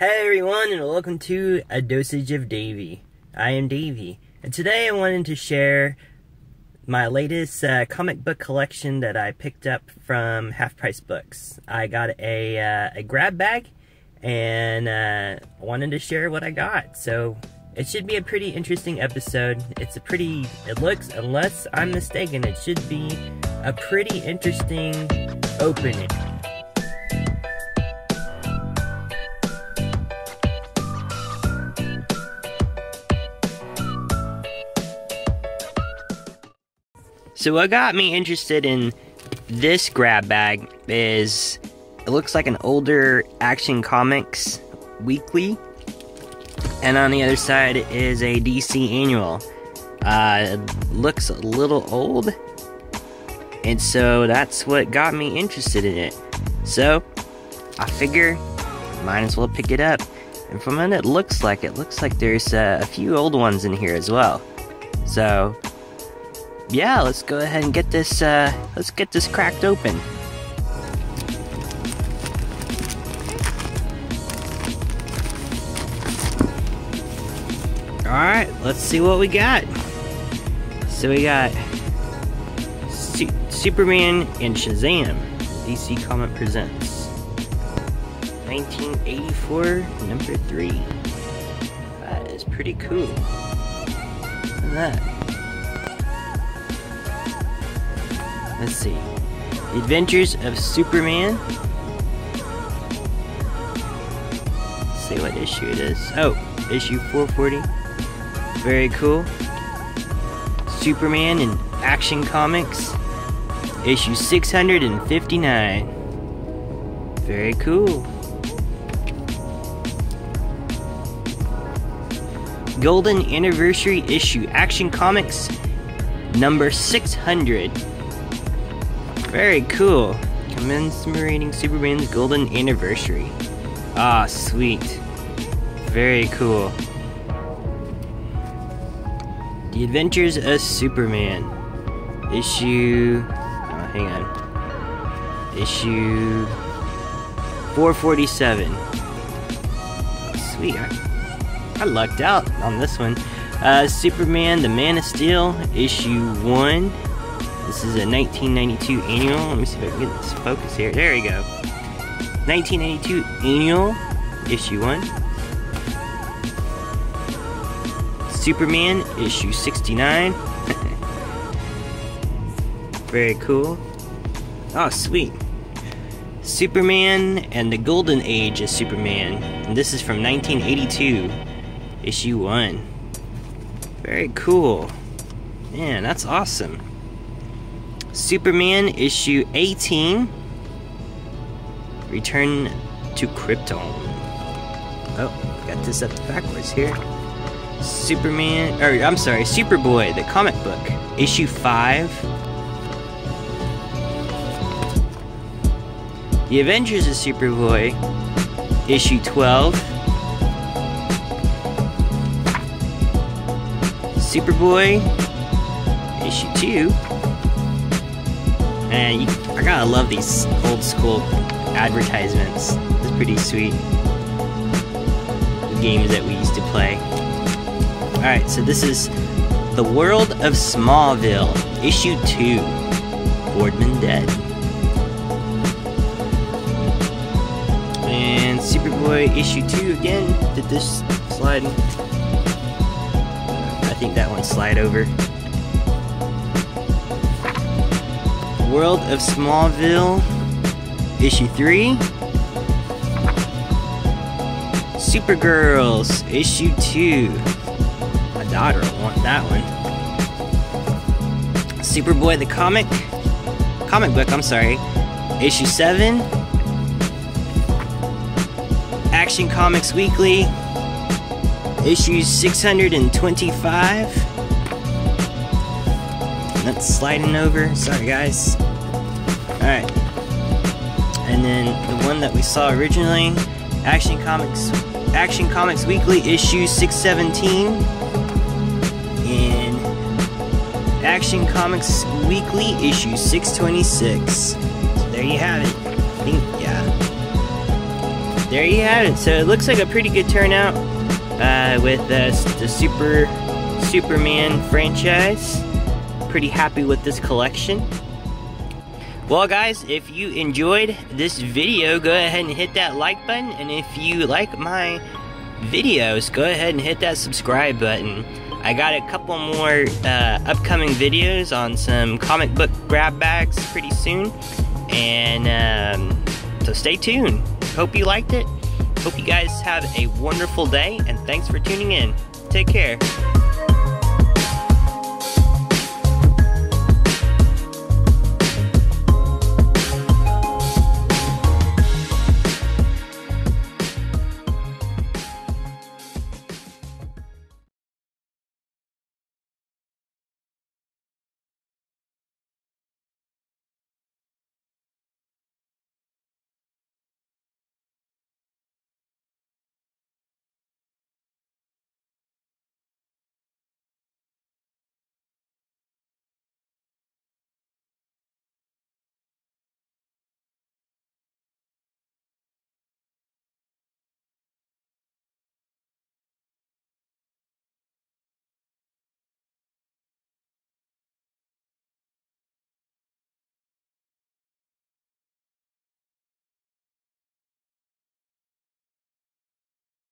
Hey everyone, and welcome to A Dosage of Davy. I am Davy, and today I wanted to share my latest uh, comic book collection that I picked up from Half Price Books. I got a, uh, a grab bag, and uh, wanted to share what I got. So it should be a pretty interesting episode. It's a pretty, it looks, unless I'm mistaken, it should be a pretty interesting opening. So what got me interested in this grab bag is it looks like an older Action Comics weekly, and on the other side is a DC annual. Uh, looks a little old, and so that's what got me interested in it. So I figure might as well pick it up. And from what it looks like, it looks like there's uh, a few old ones in here as well. So yeah, let's go ahead and get this, uh, let's get this cracked open. Alright, let's see what we got. So we got Su Superman and Shazam, DC Comic Presents. 1984, number 3. That is pretty cool. Look at that. Let's see. Adventures of Superman. Let's see what issue it is. Oh, issue 440. Very cool. Superman in Action Comics. Issue 659. Very cool. Golden Anniversary Issue Action Comics number 600. Very cool. Commemorating Superman's golden anniversary. Ah, sweet. Very cool. The Adventures of Superman. Issue... Oh, hang on. Issue... 447. Sweet. I, I lucked out on this one. Uh, Superman, The Man of Steel, Issue 1. This is a 1992 annual. Let me see if I can get this focus here. There we go. 1992 annual, issue 1. Superman, issue 69. Very cool. Oh, sweet. Superman and the Golden Age of Superman. And this is from 1982, issue 1. Very cool. Man, that's awesome. Superman issue 18 Return to Krypton. Oh, got this up backwards here. Superman, or I'm sorry, Superboy, the comic book, issue 5. The Adventures of Superboy, issue 12. Superboy, issue 2. And you, I gotta love these old school advertisements. It's pretty sweet. The games that we used to play. Alright, so this is The World of Smallville, Issue 2. Boardman Dead. And Superboy Issue 2 again. Did this slide? I think that one slide over. World of Smallville, issue 3. Supergirls, issue 2. My daughter will want that one. Superboy the comic, comic book, I'm sorry, issue 7. Action Comics Weekly, issue 625. That's sliding over. Sorry, guys. Alright. And then the one that we saw originally, Action Comics Action Comics Weekly, issue 617. And Action Comics Weekly, issue 626. So there you have it. I think, yeah. there you have it. So it looks like a pretty good turnout uh, with uh, the Super Superman franchise. Pretty happy with this collection. Well guys, if you enjoyed this video, go ahead and hit that like button. And if you like my videos, go ahead and hit that subscribe button. I got a couple more uh, upcoming videos on some comic book grab bags pretty soon. And um, so stay tuned. Hope you liked it. Hope you guys have a wonderful day. And thanks for tuning in. Take care.